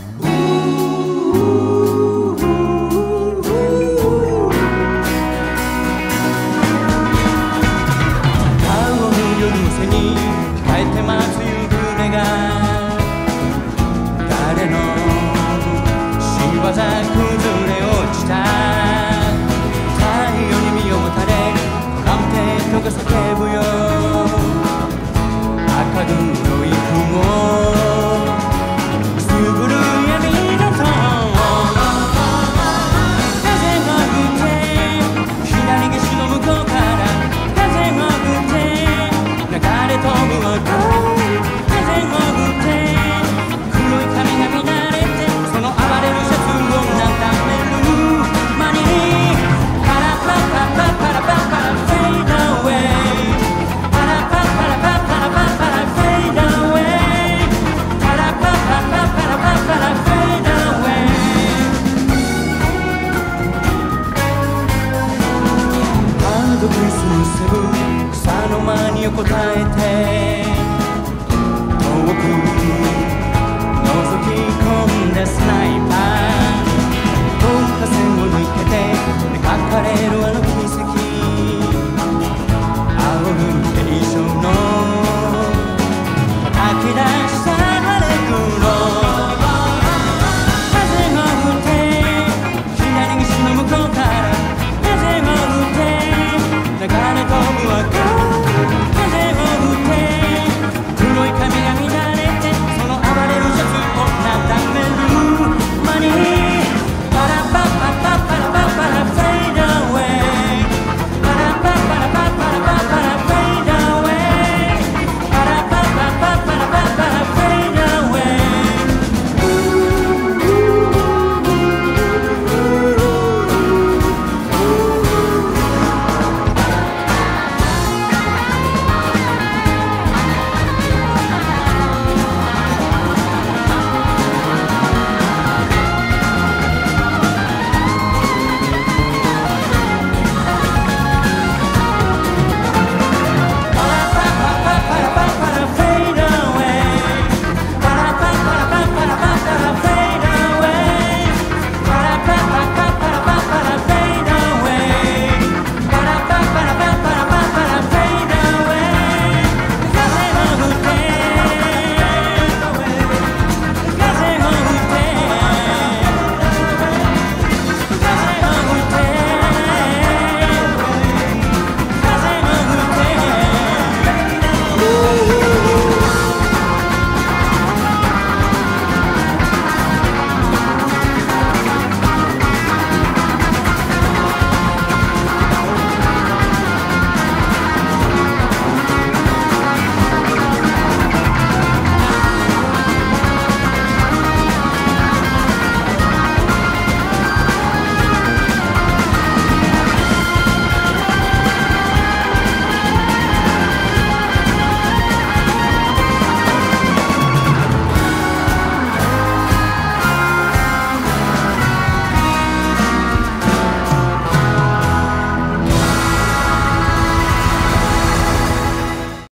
「青の夜の背に帰えてますよ」草の間に横たえて遠く覗き込んだスナイパー文化線を抜けて描かれるあの奇跡青い定称の叩き出し